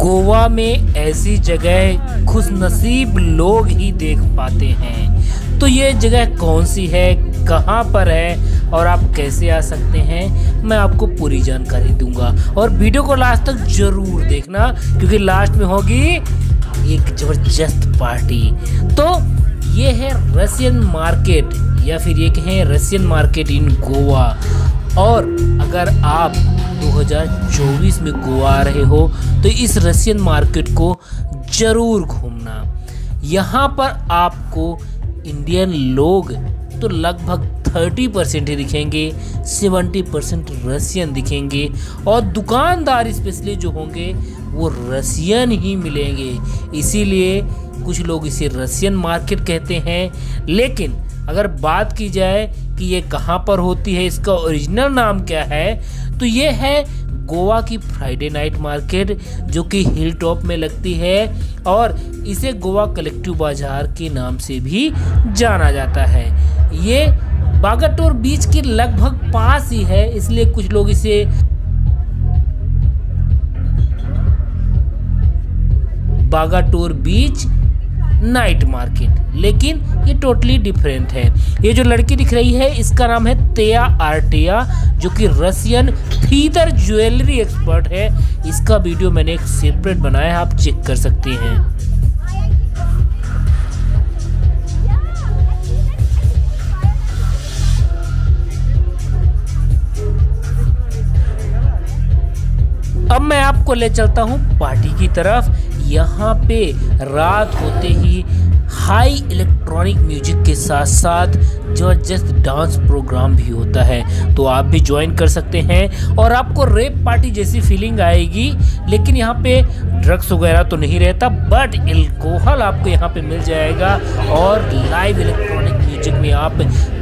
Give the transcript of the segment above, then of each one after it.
गोवा में ऐसी जगह खुशनसीब लोग ही देख पाते हैं। तो ये जगह कौन सी है, कहाँ पर है और आप कैसे आ सकते हैं, मैं आपको पूरी जानकारी दूँगा। और वीडियो को लास्ट तक ज़रूर देखना, क्योंकि लास्ट में होगी एक ज़बरदस्त पार्टी। तो ये है रशियन मार्केट, या फिर ये कहें रशियन मार्केट इन गोवा। और अगर आप 2024 में गोवा आ रहे हो तो इस रशियन मार्केट को ज़रूर घूमना। यहाँ पर आपको इंडियन लोग तो लगभग 30 परसेंट ही दिखेंगे 70 परसेंट रशियन दिखेंगे और दुकानदार स्पेशली जो होंगे, वो रशियन ही मिलेंगे। इसीलिए कुछ लोग इसे रशियन मार्केट कहते हैं। लेकिन अगर बात की जाए कि ये कहाँ पर होती है, इसका ओरिजिनल नाम क्या है तो ये है गोवा की फ्राइडे नाइट मार्केट, जो कि हिल टॉप में लगती है और इसे गोवा कलेक्टिव बाज़ार के नाम से भी जाना जाता है। ये बागाटोर बीच के लगभग पास ही है, इसलिए कुछ लोग इसे बागाटोर बीच नाइट मार्केट। लेकिन ये टोटली डिफरेंट है। ये जो लड़की दिख रही है, इसका नाम है तेया आर्टिया, जो कि रशियन फीदर ज्वेलरी एक्सपर्ट है। इसका वीडियो मैंने एक सेपरेट बनाया है, आप चेक कर सकते हैं। अब मैं आपको ले चलता हूँ पार्टी की तरफ़। यहाँ पे रात होते ही हाई इलेक्ट्रॉनिक म्यूज़िक के साथ साथ ज़बरदस्त डांस प्रोग्राम भी होता है। तो आप भी ज्वाइन कर सकते हैं और आपको रेप पार्टी जैसी फीलिंग आएगी, लेकिन यहाँ पे ड्रग्स वगैरह तो नहीं रहता बट एल्कोहल आपको यहाँ पे मिल जाएगा और लाइव इलेक्ट्रॉनिक म्यूज़िक में आप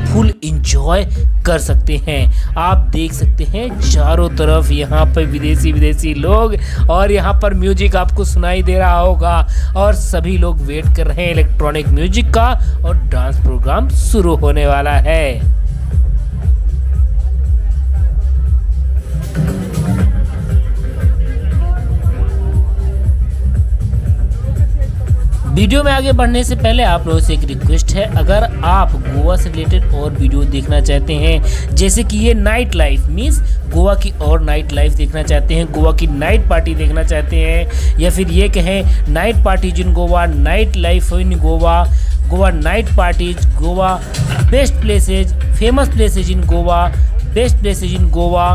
फुल इंजॉय कर सकते हैं। आप देख सकते हैं, चारों तरफ़ यहाँ पर विदेशी विदेशी लोग और यहाँ पर म्यूज़िक आपको सुनाई दे रहा होगा और सभी लोग वेट कर रहे हैं इलेक्ट्रॉनिक म्यूज़िक का और डांस प्रोग्राम शुरू होने वाला है। वीडियो में आगे बढ़ने से पहले आप लोगों से एक रिक्वेस्ट है। अगर आप गोवा से रिलेटेड और वीडियो देखना चाहते हैं, जैसे कि ये नाइट लाइफ मीन्स गोवा की और नाइट लाइफ देखना चाहते हैं, गोवा की नाइट पार्टी देखना चाहते हैं, या फिर ये कहें night party in Goa night life in Goa Goa night parties Goa best places famous places in Goa best places in Goa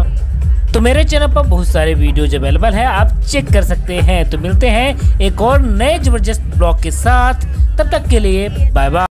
तो मेरे चैनल पर बहुत सारे वीडियोज़ अवेलेबल है, आप चेक कर सकते हैं। तो मिलते हैं एक और नए ज़बरदस्त ब्लॉग के साथ। तब तक के लिए बाय बाय